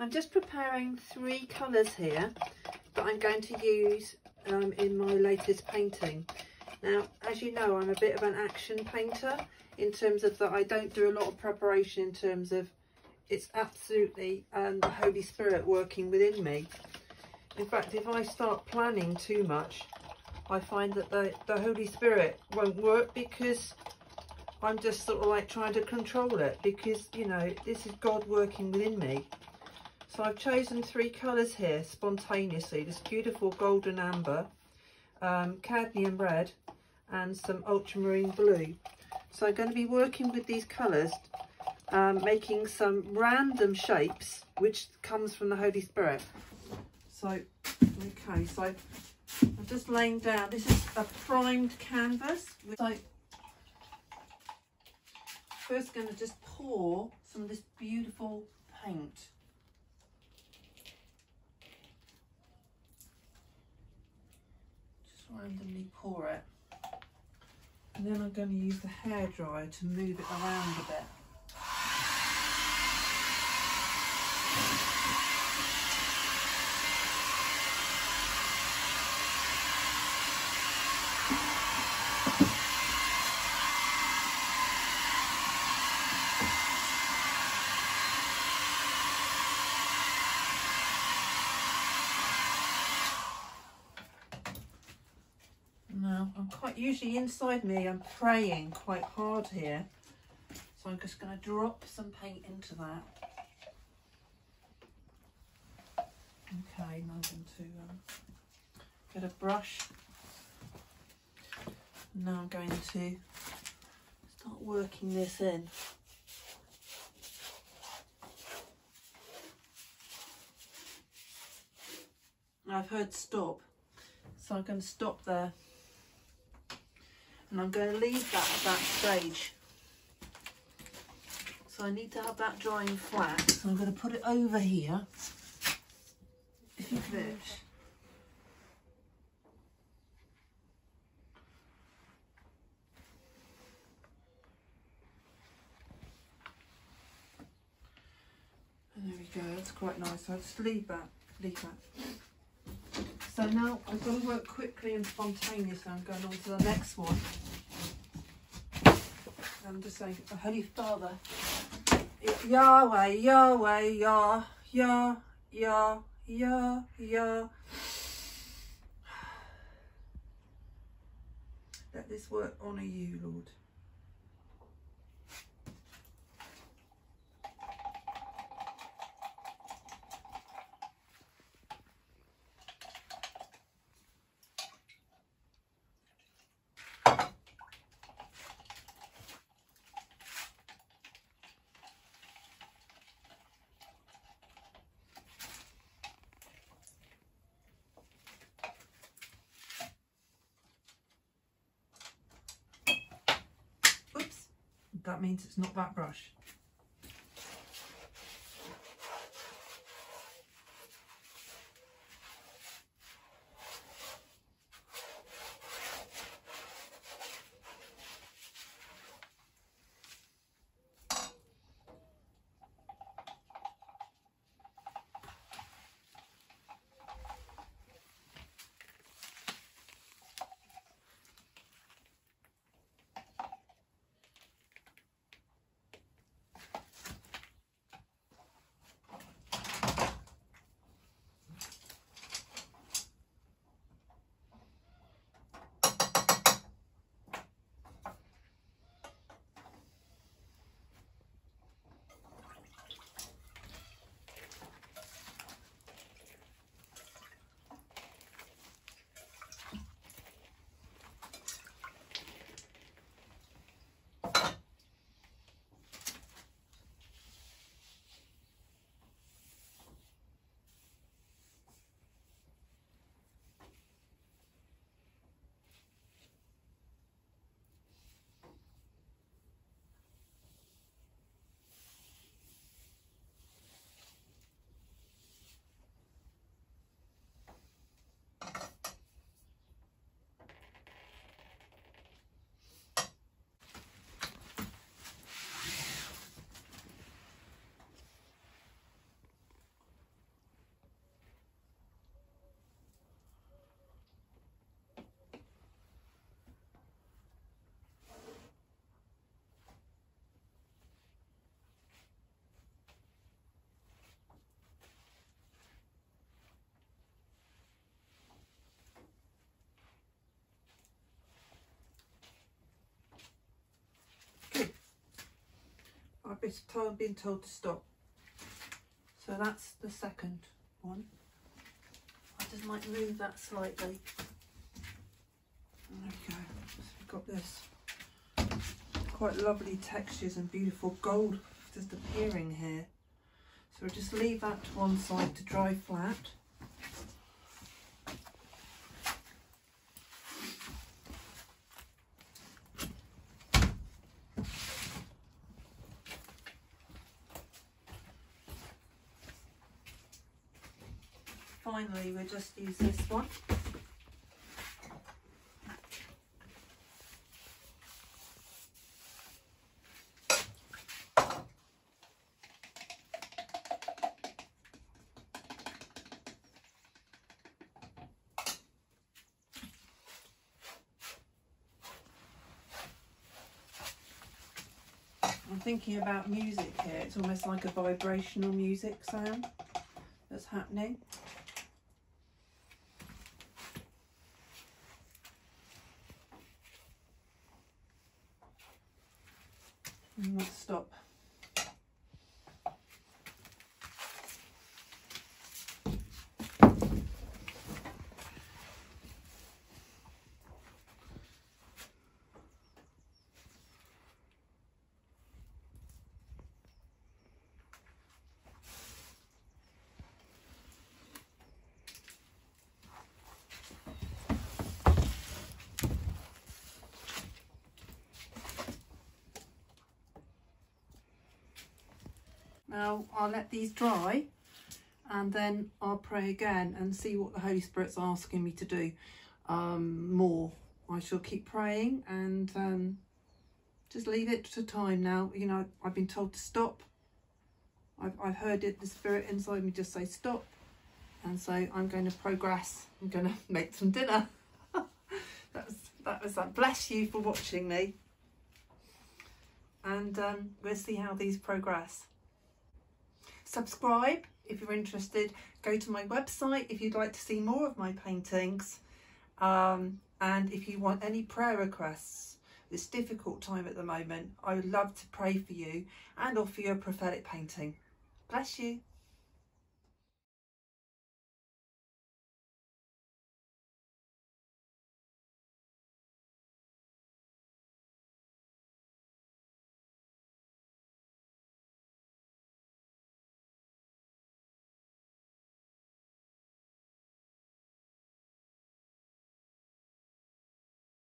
I'm just preparing three colours here that I'm going to use um, in my latest painting. Now, as you know, I'm a bit of an action painter in terms of that I don't do a lot of preparation in terms of it's absolutely um, the Holy Spirit working within me. In fact, if I start planning too much, I find that the, the Holy Spirit won't work because I'm just sort of like trying to control it because, you know, this is God working within me. So I've chosen three colours here spontaneously. This beautiful golden amber, um, cadmium red and some ultramarine blue. So I'm going to be working with these colours, um, making some random shapes, which comes from the Holy Spirit. So, okay, so I'm just laying down, this is a primed canvas. So, first going to just pour some of this beautiful paint. Randomly pour it. And then I'm going to use the hairdryer to move it around a bit. Usually inside me I'm praying quite hard here. So I'm just going to drop some paint into that. Okay, now I'm going to um, get a brush. Now I'm going to start working this in. I've heard stop, so I'm going to stop there and I'm going to leave that at that stage. So I need to have that drying flat. So I'm going to put it over here. If you. And there we go, that's quite nice. I'll just leave that, leave that. So now I've got to work quickly and spontaneously. I'm going on to the next one. I'm just saying, Holy Father, Yahweh, Yahweh, Yah, Yah, Yah, Yah, Yah. Let this work honour you, Lord. That means it's not that brush. I've been told, been told to stop. So that's the second one. I just might move that slightly. There we go. So we've got this quite lovely textures and beautiful gold just appearing here. So we'll just leave that to one side to dry flat. Finally, we'll just use this one. I'm thinking about music here. It's almost like a vibrational music sound that's happening. Stop. Now I'll let these dry and then I'll pray again and see what the Holy Spirit's asking me to do um, more. I shall keep praying and um, just leave it to time now. You know, I've been told to stop. I've, I've heard it, the Spirit inside me just say stop. And so I'm going to progress. I'm going to make some dinner. that was, that was that. Bless you for watching me. And um, we'll see how these progress subscribe if you're interested. Go to my website if you'd like to see more of my paintings. Um, and if you want any prayer requests this difficult time at the moment. I would love to pray for you and offer you a prophetic painting. Bless you